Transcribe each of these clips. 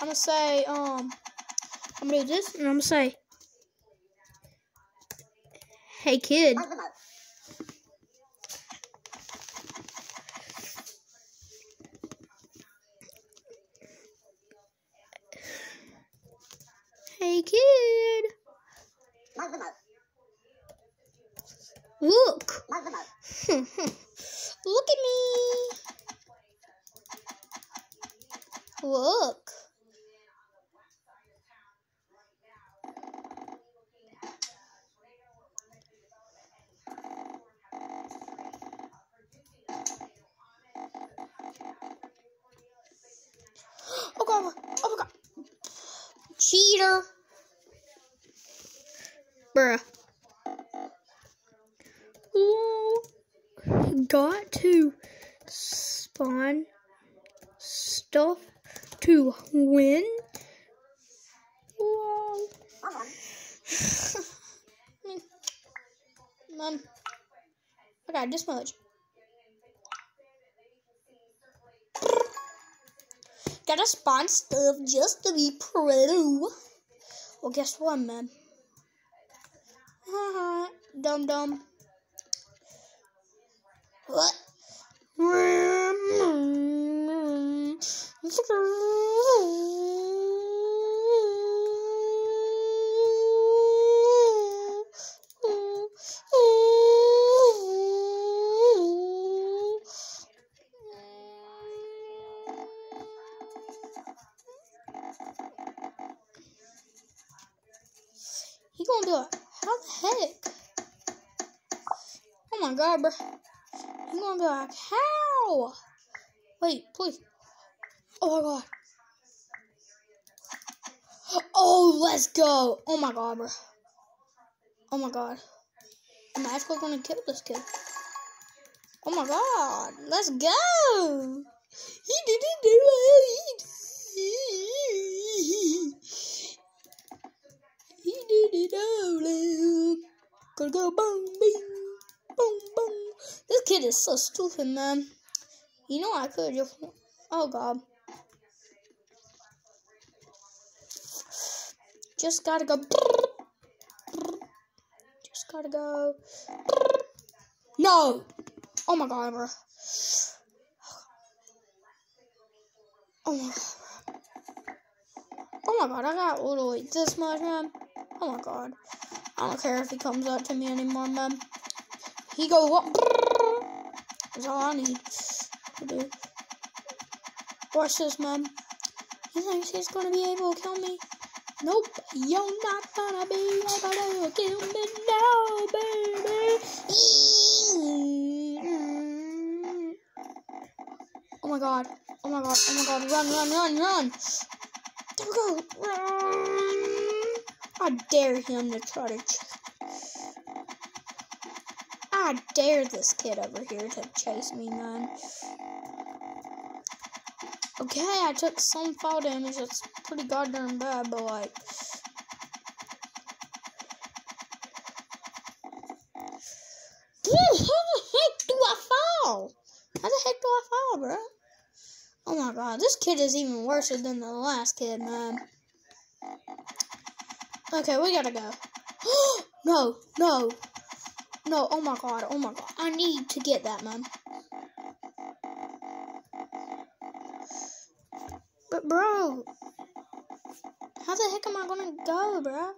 I'm gonna say, um, I'm gonna do this, and I'm gonna say, "Hey, kid." Hey, kid. Look. Look at me. Look. Bruh. Got to spawn stuff to win. Mom, I got this much. Gotta spawn stuff just to be pro. Well, guess what, man? Haha, dum dum. What? He gonna do it. How the heck? Oh my god, bro. Oh he gonna be like, how? Wait, please. Oh my god. Oh, let's go. Oh my god, bro. Oh my god. I'm actually gonna kill this kid. Oh my god. Let's go. He didn't do it. Gotta go boom, bing, boom, boom. This kid is so stupid, man. You know I could just. Oh god. Just gotta go. Just gotta go. No! Oh my god, bro. Oh my god. Oh my god, I got literally this much, man. Oh my god. I don't care if he comes up to me anymore, man. He goes up. That's all I need to do. Watch this, man. He thinks he's gonna be able to kill me. Nope, you're not gonna be able to kill me now, baby. Mm-hmm. Oh my god. Oh my god. Oh my god. Run, run, run, run. There we go. Run. I dare him to try to. I dare this kid over here to chase me, man. Okay, I took some fall damage. That's pretty goddamn bad, but like. How I fall? How the heck do I fall, bro? Oh my god, this kid is even worse than the last kid, man. Okay, we gotta go. no, no, no, oh my god, oh my god. I need to get that, man. But, bro, how the heck am I gonna go, bro?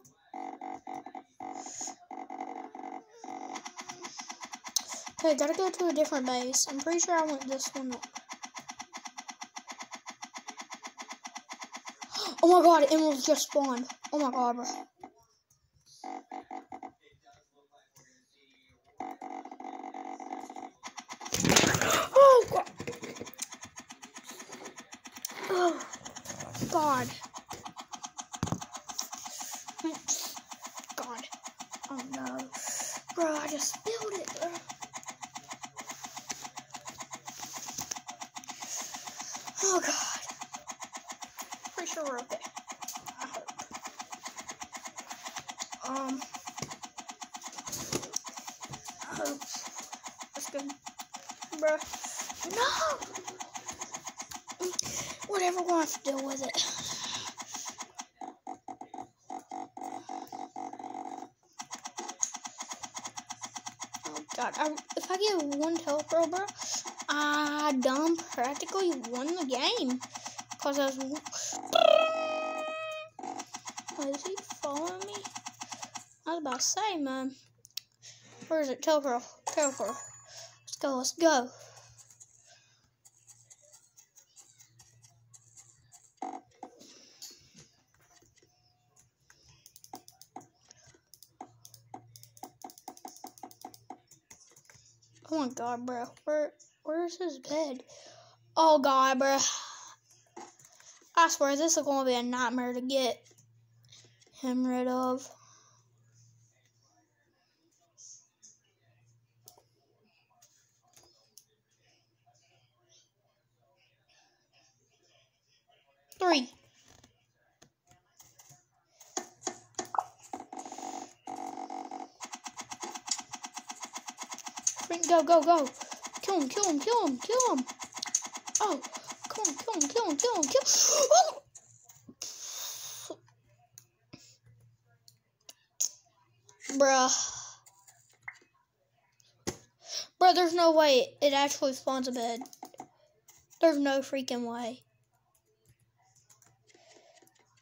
Okay, gotta go to a different base. I'm pretty sure I went this one. Oh my god, emeralds just spawned. Oh my god, bro. Oh god. Oh god. God. Oh no. Bro, I just spilled it, bro. Oh god. Pretty sure we're okay. Um, oops, that's good, bruh. No, whatever wants to deal with it. Oh God, I, if I get one teleport, bro, I done practically won the game. Cause I was. Why is he following me? I was about to say, man. Where is it? Telepro. Telepro. Let's go, let's go. Oh my god, bro. Where where's his bed? Oh god, bro. I swear this is gonna be a nightmare to get him rid of. Three. Go, go, go. Kill him, kill him, kill him, kill him. Oh, kill him, kill him, kill him, kill him, kill him. Oh! Bruh. Bruh, there's no way it actually spawns a bed. There's no freaking way.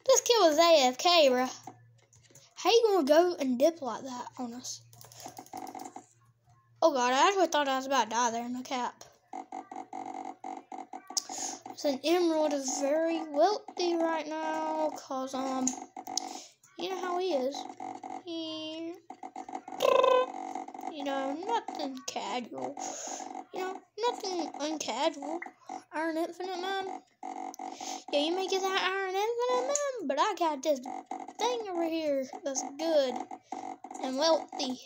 This kid was AFK, bro. How you gonna go and dip like that on us? Oh god, I actually thought I was about to die there in the cap. So an emerald is very wealthy right now, cause um, you know how he is. He, you know, nothing casual. You know, nothing uncasual. Iron Infinite Man. Yeah, you may get that Iron Infinite Man, but I got this thing over here that's good and wealthy.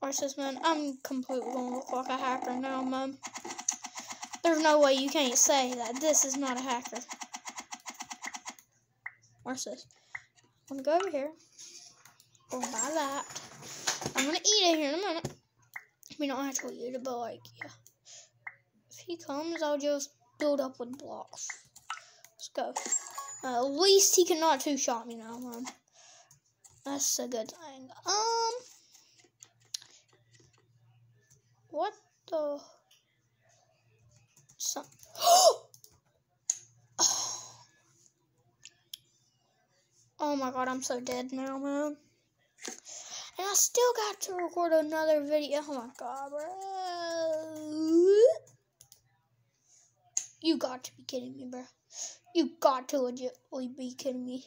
Watch this, man. I'm completely gonna look like a hacker now, man. There's no way you can't say that this is not a hacker. Watch this. I'm gonna go over here. Go buy that. I'm gonna eat it here in a minute. We don't actually eat it, but like, yeah. If he comes, I'll just build up with blocks. Go. Uh, at least he cannot two-shot me now, man. That's a good thing. Um... What the? Some. oh my god, I'm so dead now, man. And I still got to record another video. Oh my god, bro. You got to be kidding me, bro. You got to legitimately be kidding me.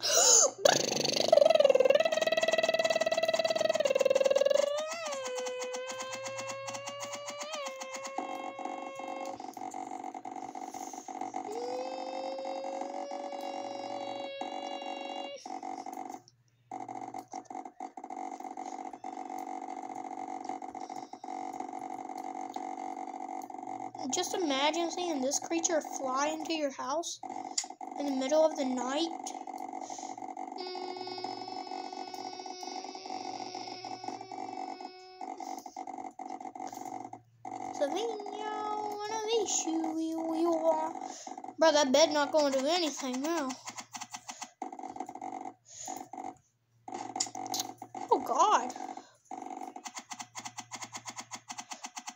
Just imagine seeing this creature fly into your house in the middle of the night. Savino, one of these shoes you want. Bro, that bed not going to do anything now.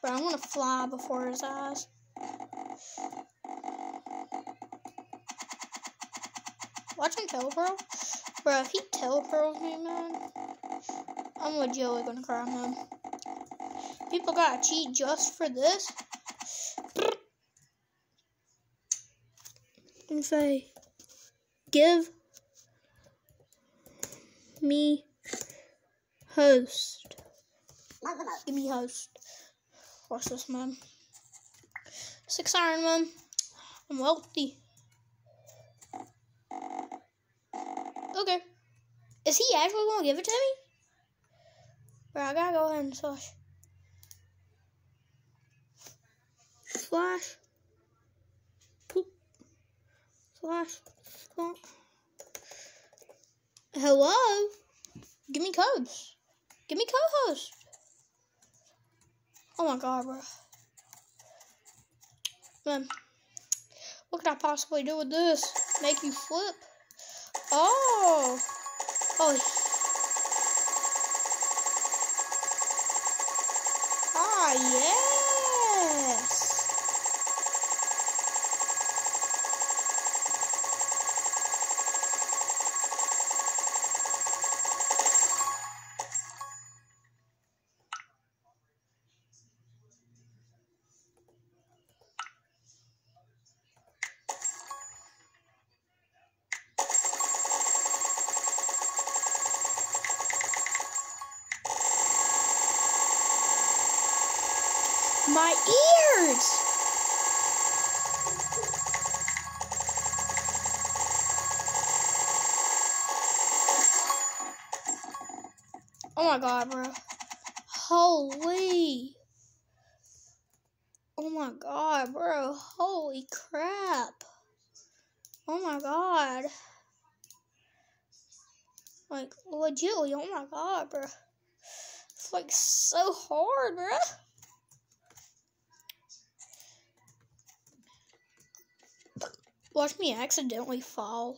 Bro, I'm gonna fly before his eyes. Watch him telepro. Bro, if he telepros me, man, I'm legitimately gonna cry, man. People gotta cheat just for this. And say, give me host. Give me host. What's this, man? Six iron, man. I'm wealthy. Okay. Is he actually gonna give it to me? Bro, I gotta go ahead and slash. Slash. Poop. Slash. Hello? Give me codes. Give me co-host. Oh my god, bro. Man, what could I possibly do with this? Make you flip? Oh. Oh. Ah, yes. My ears! Oh my god, bro. Holy. Oh my god, bro. Holy crap. Oh my god. Like, legitly, oh my god, bro. It's like so hard, bro. Watch me accidentally fall.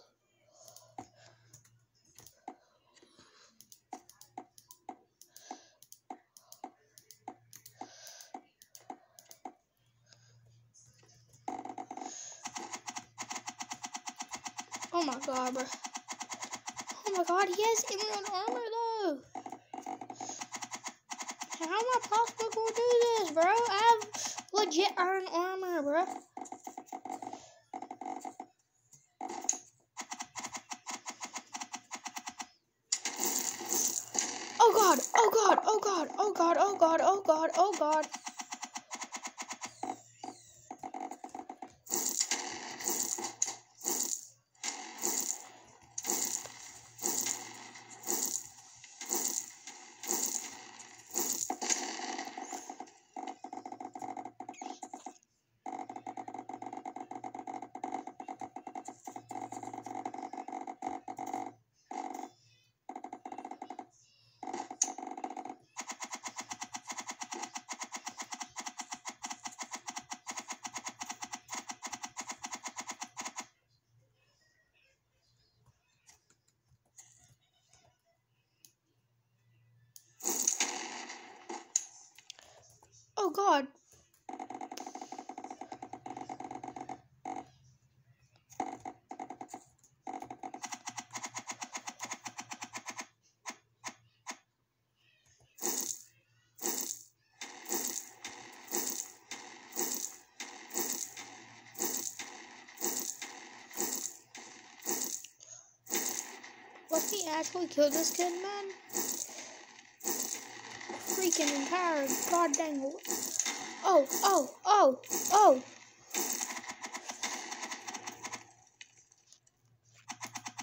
Oh my god, bro. Oh my god, he has emerald armor though. How am I possible to do this, bro? I have legit iron armor, bro. Actually kill this kid, man. Freaking entire god dang. Oh, oh, oh, oh.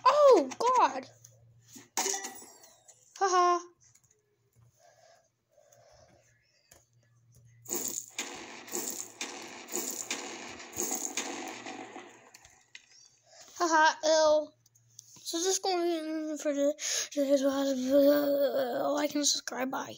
Oh, God. Haha. Haha, ill. So this to be like and subscribe. Bye.